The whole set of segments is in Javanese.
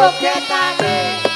Okay, Tommy.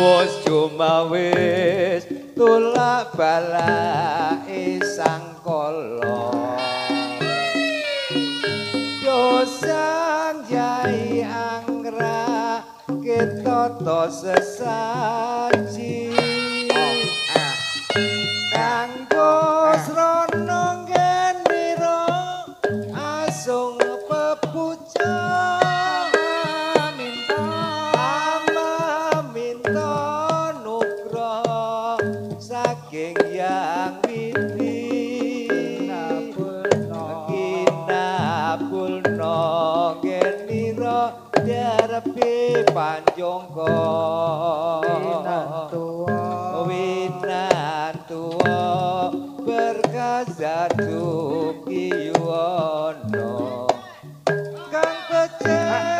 wis cuma tulak tulak balae sangkala yo sang jai angra ketoto sesaji oh, ah. perkasa duki kang pecah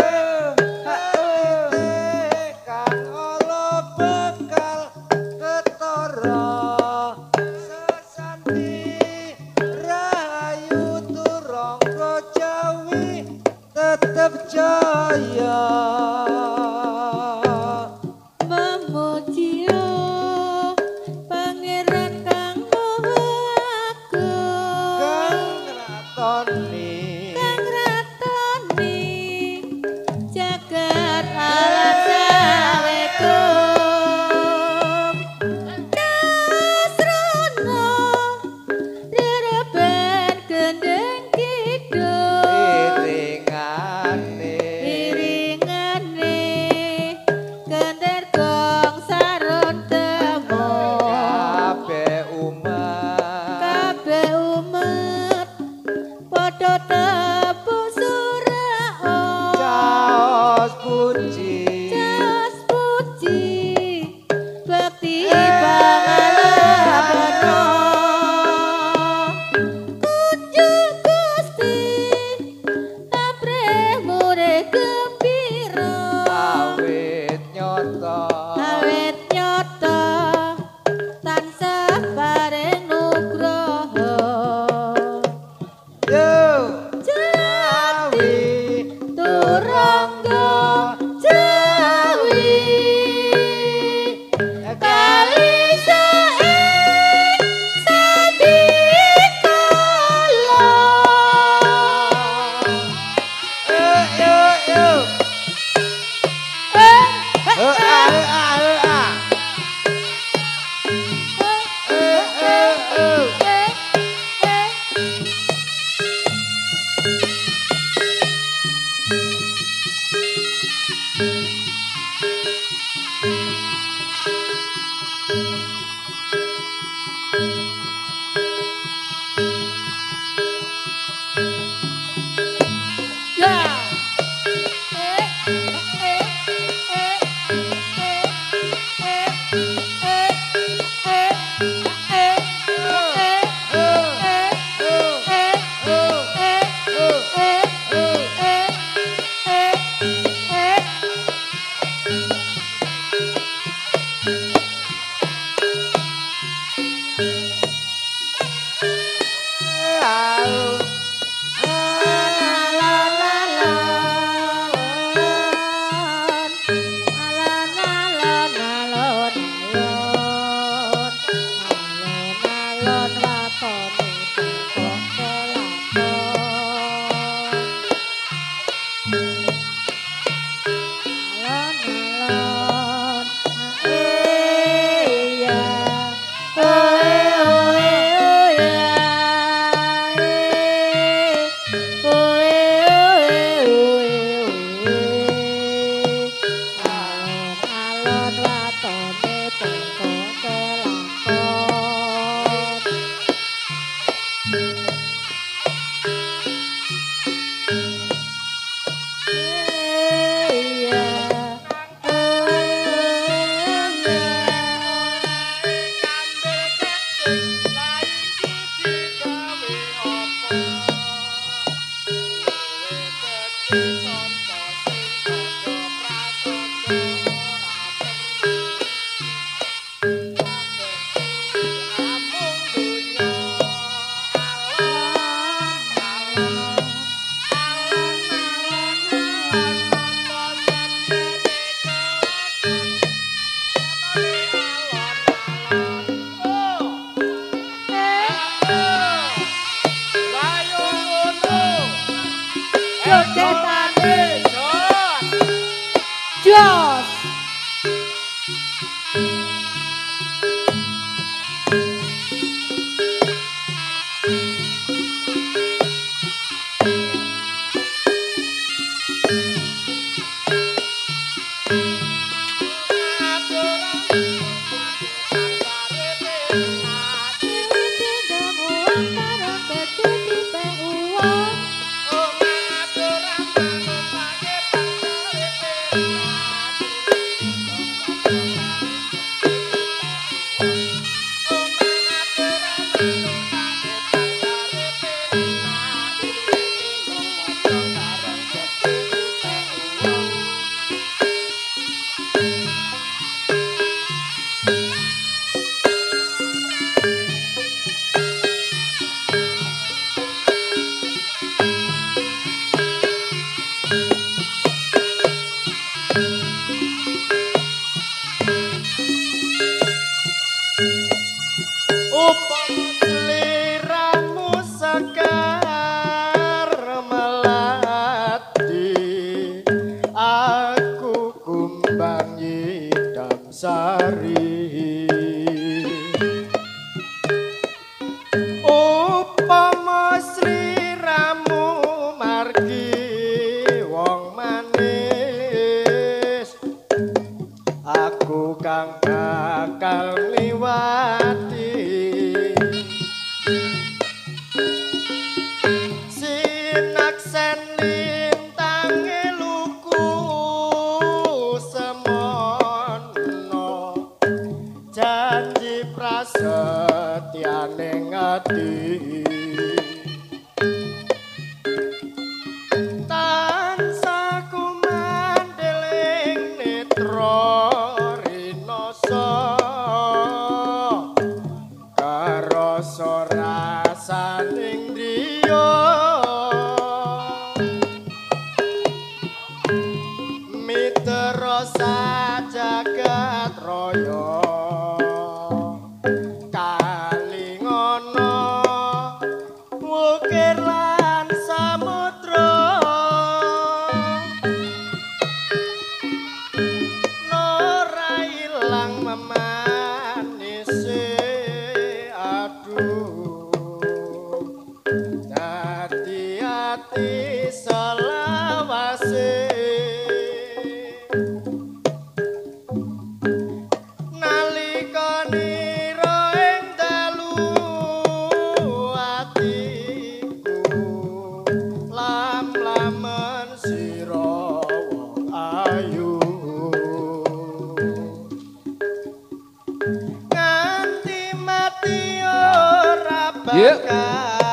Yuk,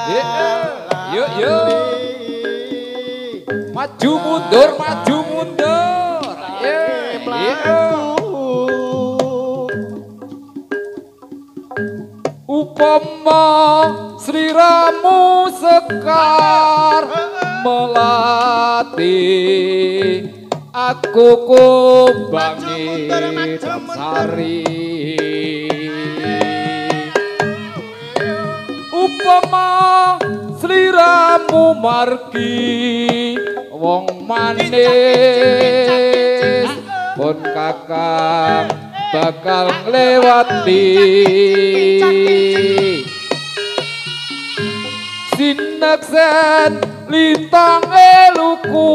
yuk, yuk, yuk. Maju mundur, maju mundur. Ye. Upama sliramu sekar melati aku kumbangi sari sliramu margi wong manis. Pun kakang bakal nglewati. Sinaksen lintang eluku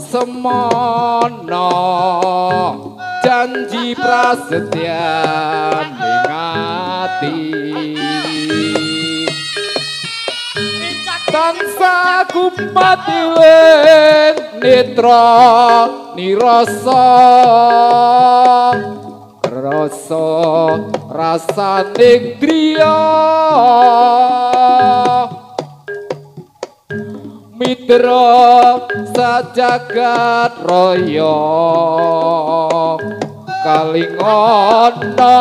semono janji prasetya ngati tansah kupati len netra nirasa. Rasa rasaning driya mitra sajagat raya. Kalingana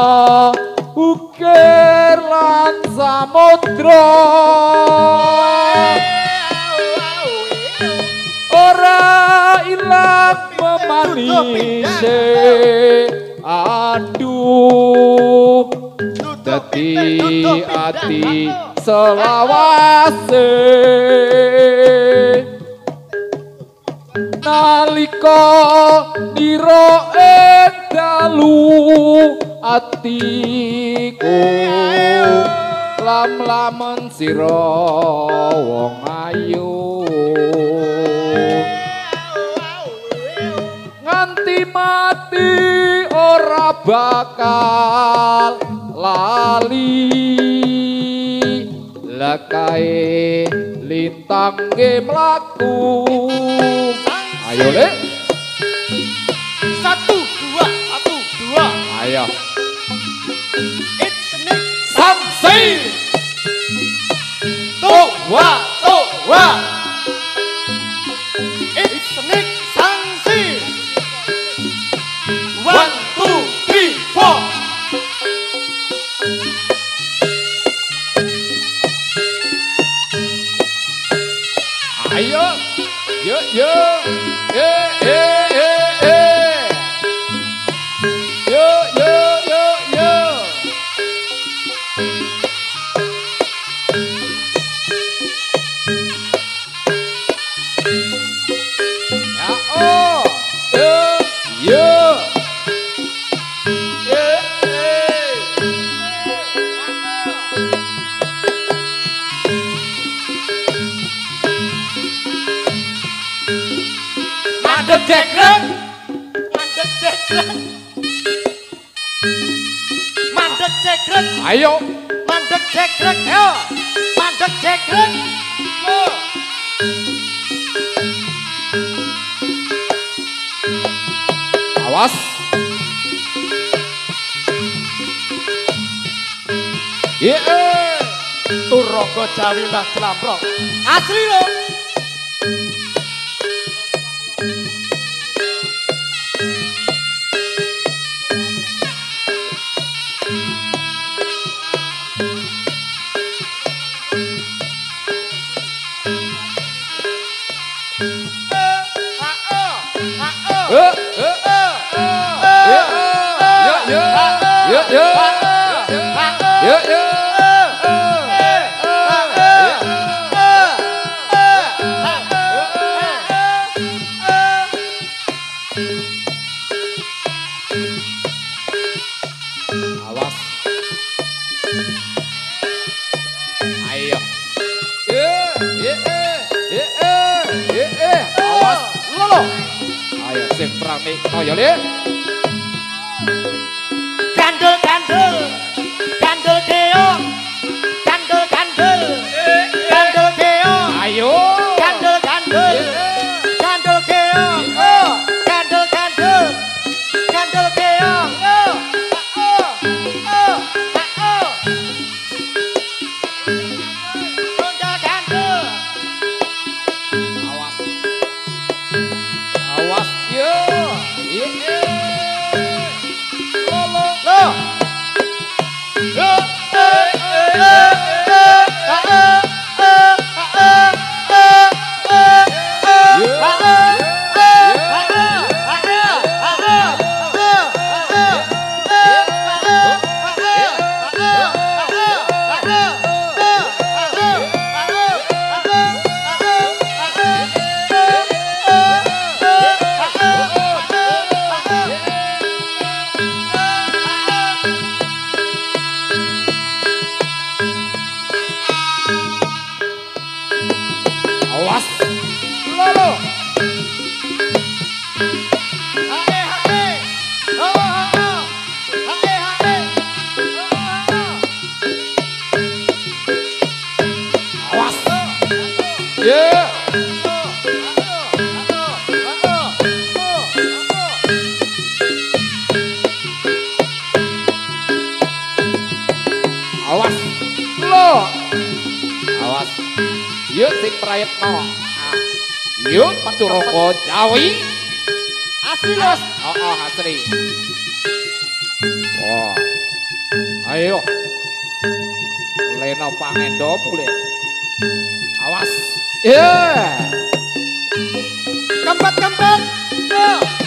ukir lan samudra ora ilang memanise. Aduh. Dadi ati selawase. Nalika ing dalu atiku. Lam-lamen sira wong ayu mati ora bakal lali. Lakae lintang ge mlaku. Ayo le. Satu, dua, satu, dua. ayo. It's Nick. sansi Towa, towa. It's Nick yo yo eh jegrek. Ayo. Mandek jegrek. Oh. awas Yeah. Turaga Jawi Mbah Clamprok. Asli lho. Lolo ayo sing nih kaya le Gandul gandul. Gandul. Gandul gandul. Gandul Boy Asli Los Oh oh asli Oh. Ayo. Leno pangendo pulih Awas. Yeah Kempet kempet. Yo.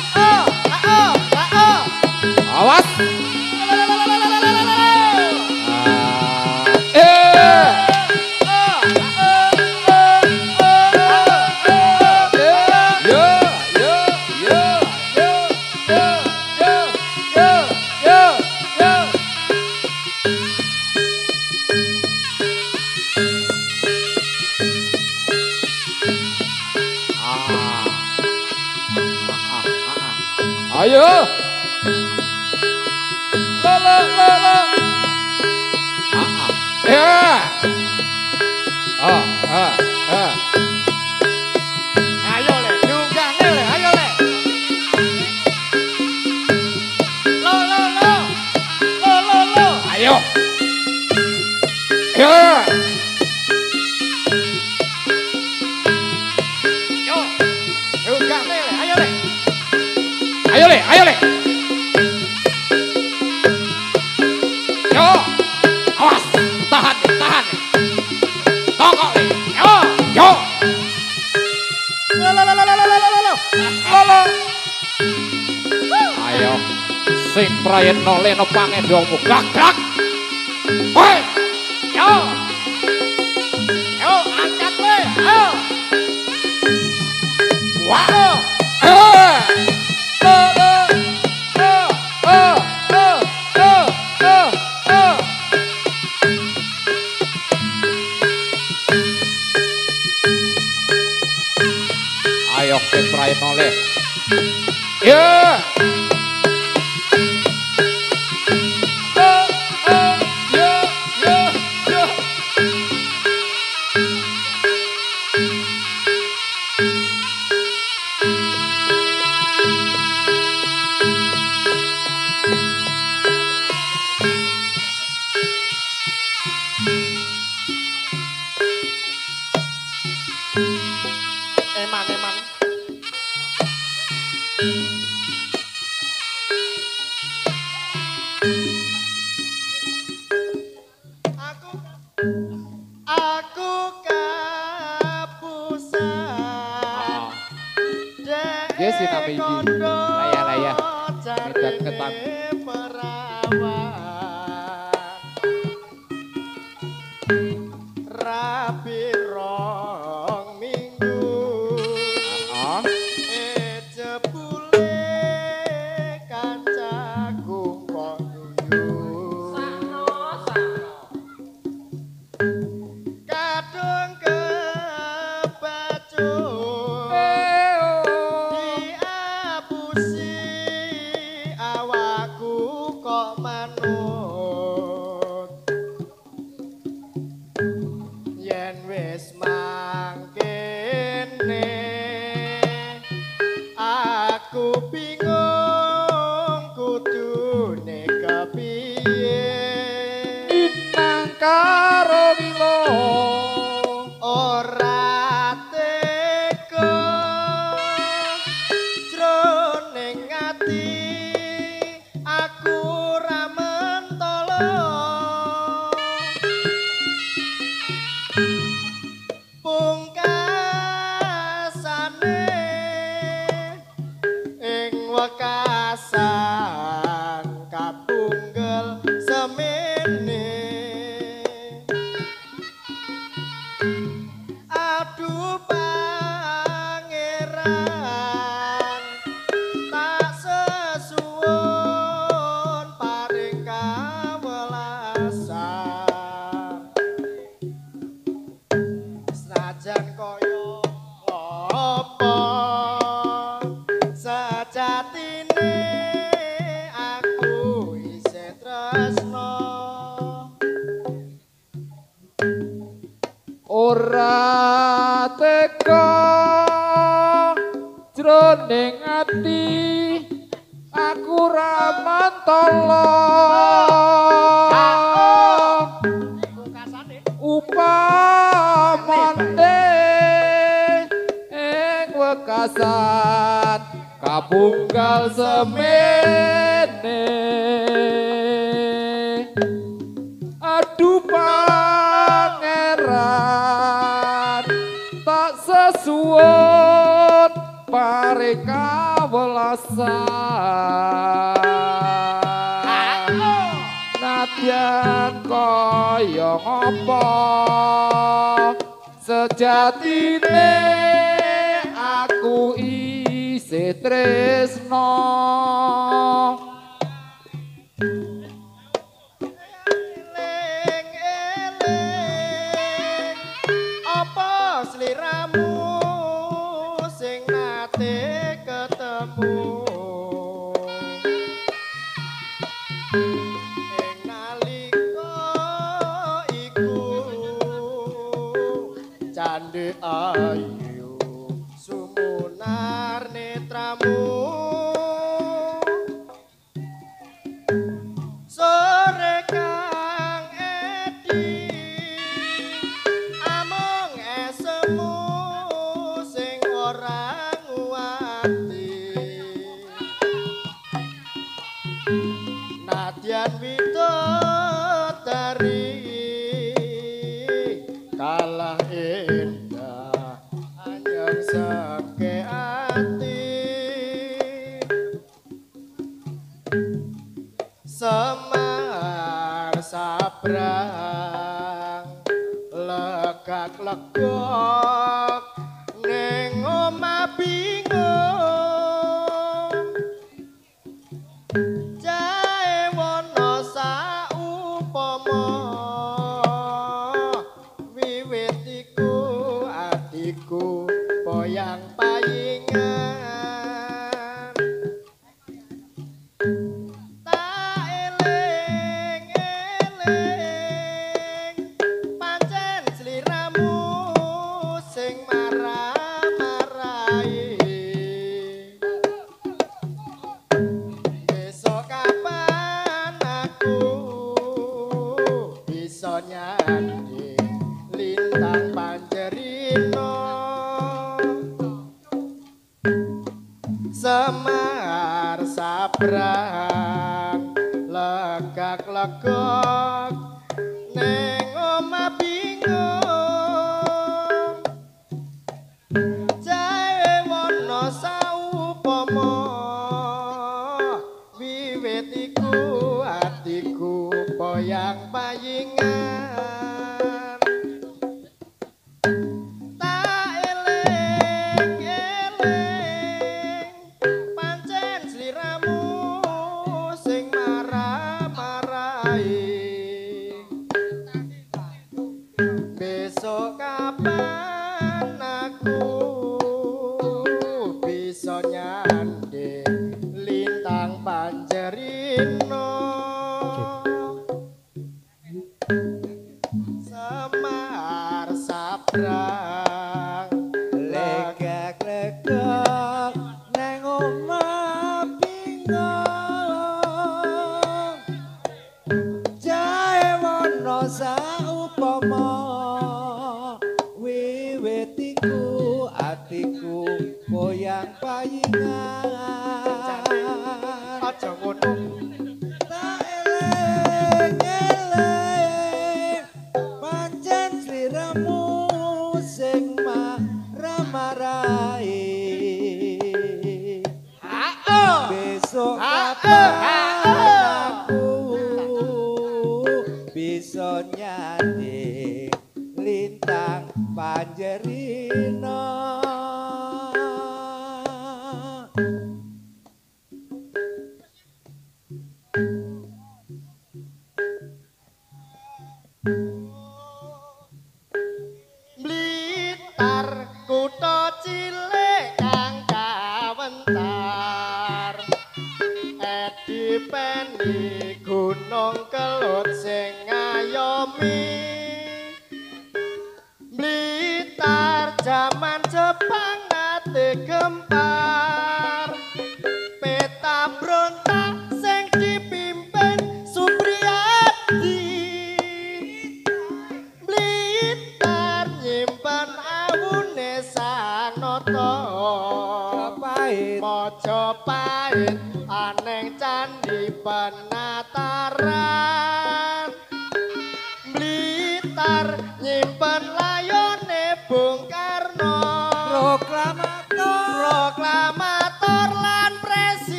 啊。sing prayetno leno pangendhomu gagak we yo. Yo angkat we yo. Wow Ayo, sing prayetno le. Yeah. rápido. aku raman tolong. Upamane ing wekasan kapunggal semene. Aduh pangeran tak sesuai parekat volosa Nadian koyo ngopo sejatine aku isi tresno. lek-lek lak lak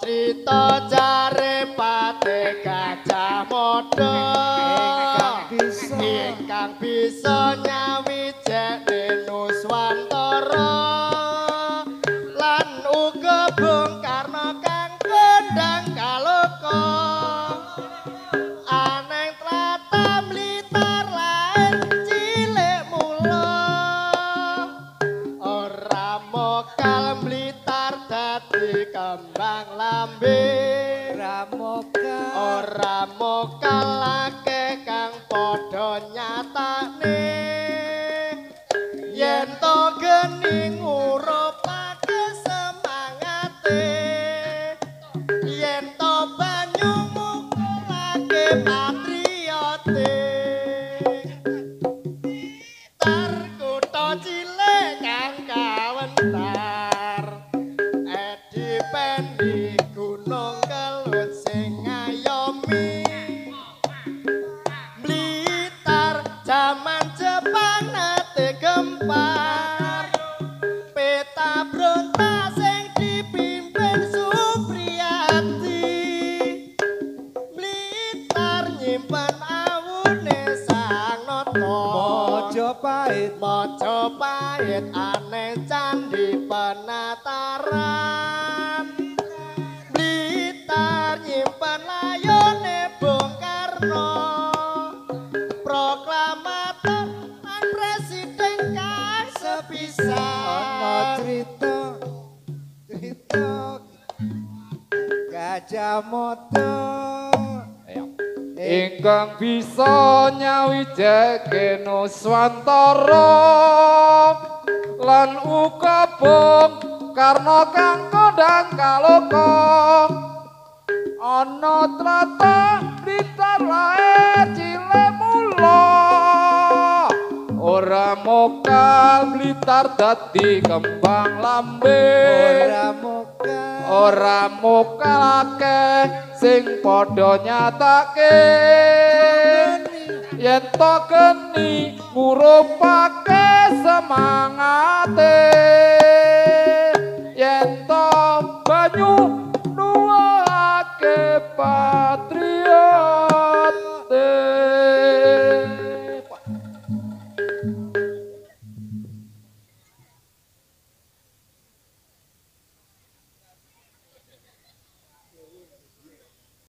cerita jare pate gajah modho ingkang bisa nyawi Geno Swantoro lan ukabung karna kang kondang kaloka ana trata pitar lae cile mulo ora mokal blitar dadi kembang lambe. Ora mokal. Ora mokal akeh sing padha nyatake. yen to keni ngurupake semangate yen to banyu nuwake patriot.